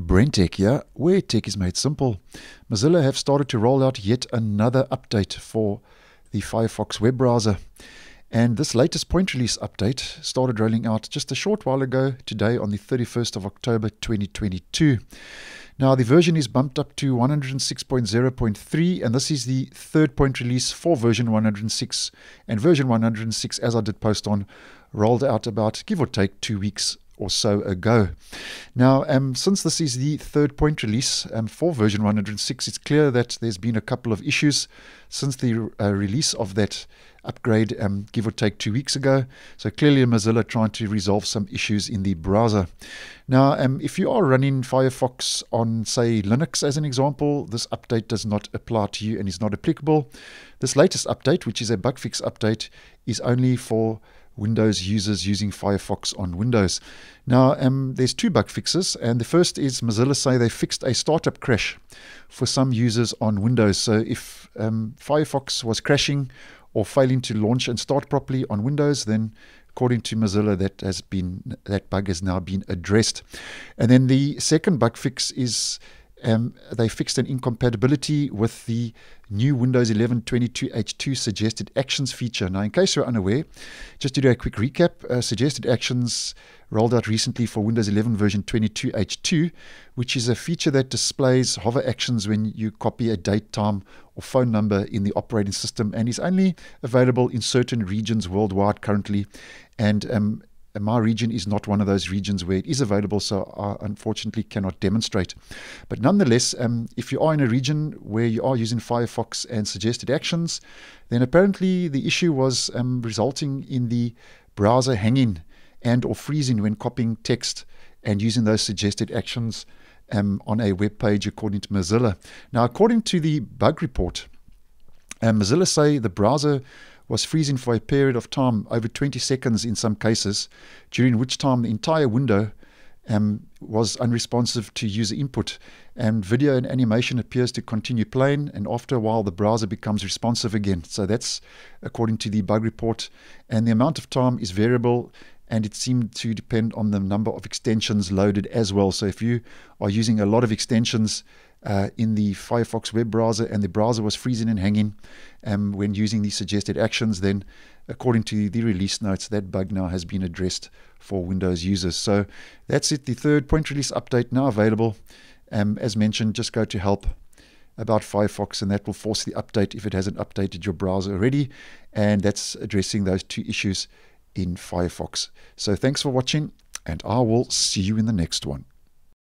Brentech here, where tech is made simple. Mozilla have started to roll out yet another update for the Firefox web browser. And this latest point release update started rolling out just a short while ago, today on the 31st of October 2022. Now, the version is bumped up to 106.0.3, and this is the third point release for version 106. And version 106, as I did post on, rolled out about give or take two weeks or so ago. Now, um, since this is the third point release um, for version 106, it's clear that there's been a couple of issues since the uh, release of that upgrade, um, give or take two weeks ago. So clearly, Mozilla trying to resolve some issues in the browser. Now, um, if you are running Firefox on, say, Linux as an example, this update does not apply to you and is not applicable. This latest update, which is a bug fix update, is only for Windows users using Firefox on Windows. Now, um, there's two bug fixes, and the first is Mozilla say they fixed a startup crash for some users on Windows. So if um, Firefox was crashing or failing to launch and start properly on Windows, then according to Mozilla, that has been that bug has now been addressed. And then the second bug fix is um, they fixed an incompatibility with the new Windows 11 22H2 suggested actions feature. Now, in case you're unaware, just to do a quick recap, uh, suggested actions rolled out recently for Windows 11 version 22H2, which is a feature that displays hover actions when you copy a date, time, or phone number in the operating system and is only available in certain regions worldwide currently. And um, my region is not one of those regions where it is available, so I unfortunately cannot demonstrate. But nonetheless, um, if you are in a region where you are using Firefox and suggested actions, then apparently the issue was um, resulting in the browser hanging and or freezing when copying text and using those suggested actions um, on a web page according to Mozilla. Now, according to the bug report, um, Mozilla say the browser was freezing for a period of time, over 20 seconds in some cases, during which time the entire window um, was unresponsive to user input. And video and animation appears to continue playing, and after a while, the browser becomes responsive again. So that's according to the bug report. And the amount of time is variable, and it seemed to depend on the number of extensions loaded as well. So if you are using a lot of extensions, uh, in the Firefox web browser and the browser was freezing and hanging um, when using the suggested actions, then according to the release notes, that bug now has been addressed for Windows users. So that's it, the third point release update now available. Um, as mentioned, just go to help about Firefox and that will force the update if it hasn't updated your browser already. And that's addressing those two issues in Firefox. So thanks for watching and I will see you in the next one.